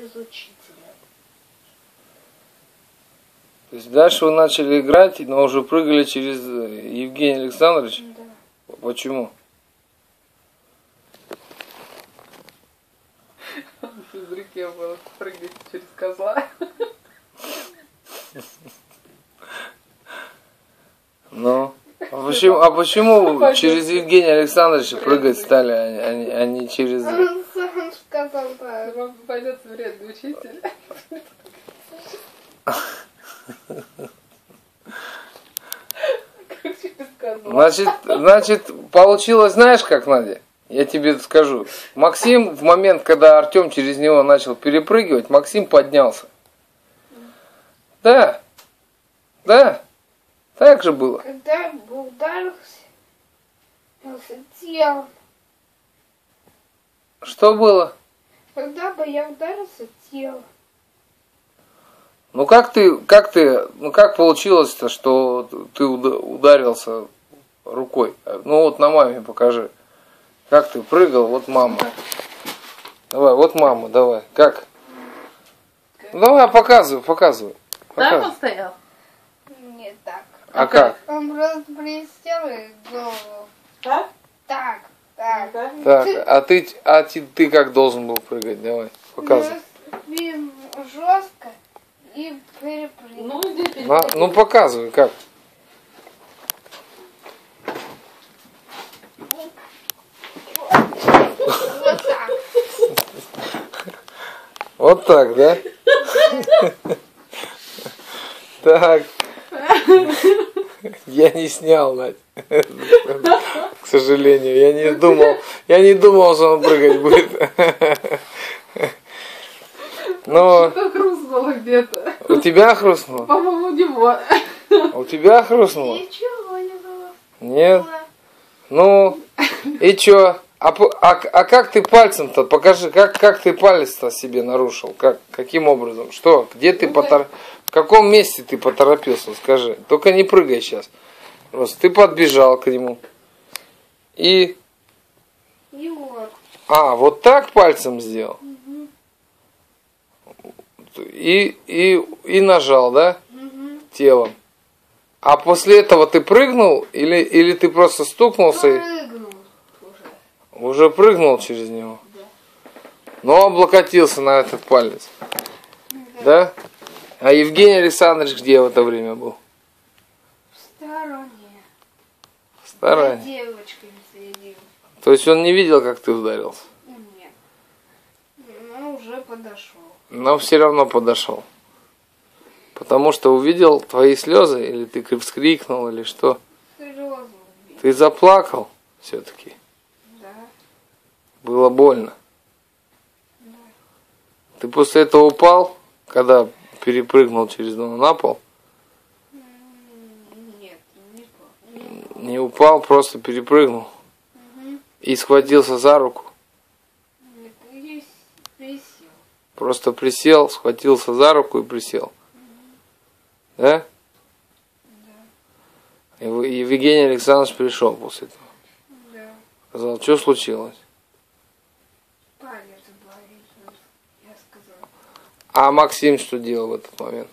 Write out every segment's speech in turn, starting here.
без учителя. То есть дальше вы начали играть, но уже прыгали через э, Евгения Александровича? Да. Почему? В реке было прыгать через козла. Ну, а почему, а почему через Евгения Александровича прыгать стали, а не- а не, а не через... Он сам сказал, да. Вам попадется вредный учитель. Значит, значит, получилось, знаешь как, Надя? Я тебе скажу. Максим, в момент, когда Артем через него начал перепрыгивать, Максим поднялся. Да. Да. Так же было. Когда ударился, он телом. Что было? Когда бы я ударился телом. Ну как ты, как ты, ну как получилось-то, что ты уда- ударился рукой? Ну вот на маме покажи. Как ты прыгал, вот мама. Давай, вот мама, давай. Как? Ну, давай, показывай, показывай. Так он стоял? Не так. А как? Он просто присел и голову. Так? Так, так. Так, а ты, а ты, ты как должен был прыгать? Давай, показывай. Наступим жестко и перепрыгнул. Ну, ну показывай, как. Вот так. Вот так, да? Так. Я не снял, Надь. К сожалению, я не думал, я не думал, что он прыгать будет. Но Что хрустнуло где-то? у тебя хрустнуло? По-моему, у него. У тебя хрустнуло? Ничего не было. Нет? Ну, и чё? А, а, а как ты пальцем-то? Покажи, как, как ты палец-то себе нарушил? Как, каким образом? Что? Где ты потор... В каком месте ты поторопился? Скажи. Только не прыгай сейчас. Просто ты подбежал к нему. И... Егор. А, вот так пальцем сделал? И, и, и нажал, да? Телом. А после этого ты прыгнул или, или ты просто стукнулся и... Прыгнул уже. Уже прыгнул через него. Но облокотился на этот палец. Да? А Евгений Александрович где в это время был? В стороне. Старый. девочками следил. То есть он не видел, как ты ударился. Нет. Ну, уже подошел. Но все равно подошел. Потому что увидел твои слезы, или ты вскрикнул, или что. Слезы. Ты заплакал все-таки. Да. Было больно. Ты после этого упал, когда перепрыгнул через дно на пол? Нет, не помню. Не упал, просто перепрыгнул. И схватился за руку. Просто присел, схватился за руку и присел. Да? И вы- и Евгений Александрович пришел после этого. Да. Сказал, что случилось? А Максим что делал в этот момент?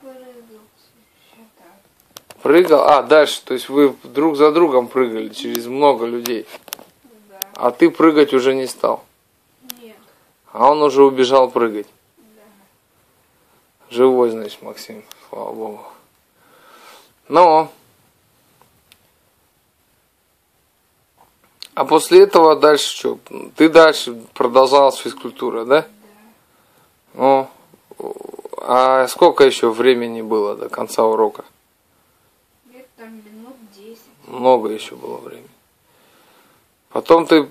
Прыгал. Еще так. Прыгал? А, дальше. То есть вы друг за другом прыгали через много людей. Да. А ты прыгать уже не стал. Нет. А он уже убежал прыгать. Живой, значит, Максим. Слава Богу. Но. А после этого дальше что? Ты дальше продолжал с физкультурой, да? Ну, а сколько еще времени было до конца урока? Много еще было времени. Потом ты,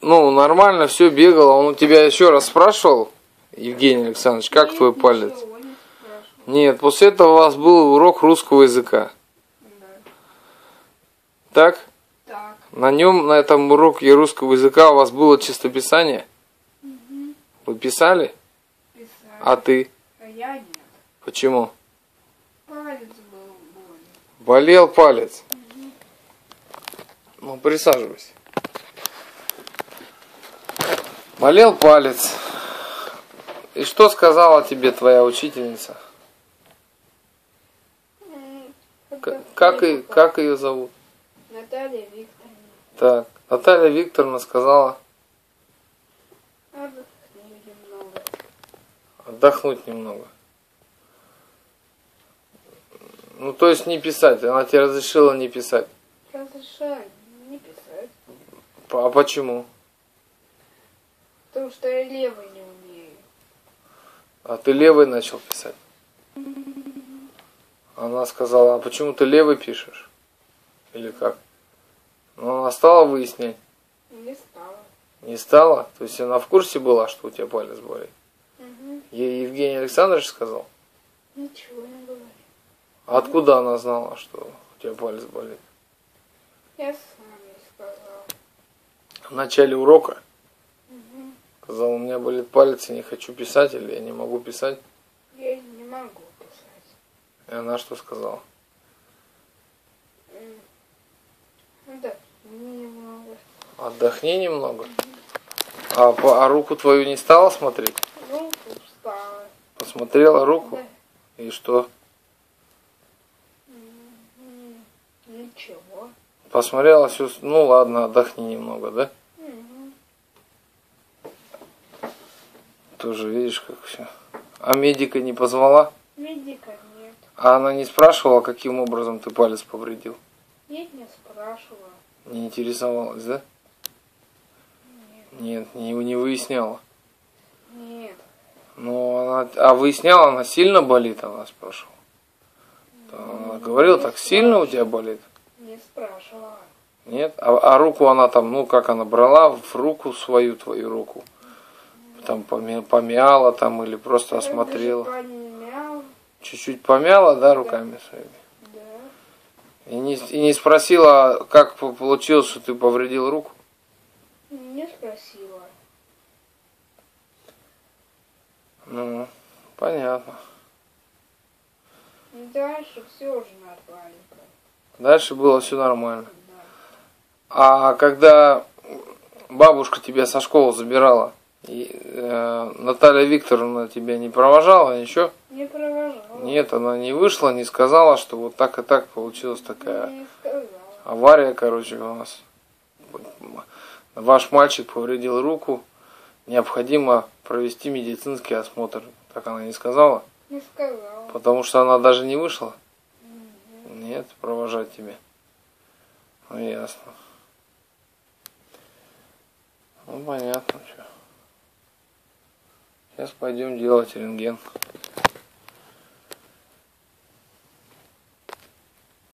ну, нормально все бегал, он у тебя еще раз спрашивал, Евгений Александрович, как Нет, твой палец? не. Нет, после этого у вас был урок русского языка. Да. Так? Так. На нем, на этом уроке русского языка у вас было чистописание? Вы писали? Писали. А ты? А я нет. Почему? Палец был больно. Болел палец. Ну, присаживайся. Болел палец. И что сказала тебе твоя учительница? Как, и, как ее зовут? Наталья Викторовна. Так, Наталья Викторовна сказала Отдохни немного. отдохнуть немного. Ну, то есть не писать. Она тебе разрешила не писать. П- А почему? Потому что я левой не умею. А ты левый начал писать. Она сказала, а почему ты левый пишешь? Или как? Ну, она стала выяснять. Не стала. Не стала? То есть она в курсе была, что у тебя палец болит? Угу. Ей Евгений Александрович сказал? Ничего не говорю. А откуда она знала, что у тебя палец болит? Я сам. В начале урока сказал, у меня болит палец, я не хочу писать, или я не могу писать. Я не могу писать. И она что сказала? М. Ну немного. Отдохни немного. А, по- а руку твою не стала смотреть? Руку встала. Посмотрела руку? Да. И что? Ничего. Посмотрела все, ну ладно, отдохни немного, да? Мгм. Тоже видишь, как все. А медика не позвала? Медика нет. А она не спрашивала, каким образом ты палец повредил? Нет, не спрашивала. Не интересовалась, да? Нет, не, не выясняла. Нет. Ну, она, а выясняла, она сильно болит, она спрашивала. Она говорила, так сильно у тебя болит? Не спрашивала. Нет? А, а руку она там, ну как она брала в руку свою, твою руку? Там помя- помяла там или просто осмотрела? Помял, Чуть-чуть помяла, да, руками своими? да. И не, и не спросила, как по- получилось, что ты повредил руку? Не спросила. Ну, понятно. Дальше все уже нормальненько. Дальше было все нормально. А когда бабушка тебя со школы забирала, и, э, Наталья Викторовна тебя не провожала, ничего? Не провожала. Нет, она не вышла, не сказала, что вот так и так получилась такая Не сказала. авария, короче, у нас. Ваш мальчик повредил руку, необходимо провести медицинский осмотр. Так она не сказала? Не сказала. Потому что она даже не вышла? Нет, провожать тебя. Ну, ясно. Ну, понятно, что. Сейчас пойдем делать рентген.